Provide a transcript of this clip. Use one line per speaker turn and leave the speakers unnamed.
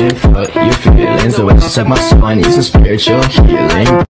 your feelings the way she inside my soul I need some spiritual healing.